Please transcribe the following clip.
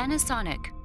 Panasonic.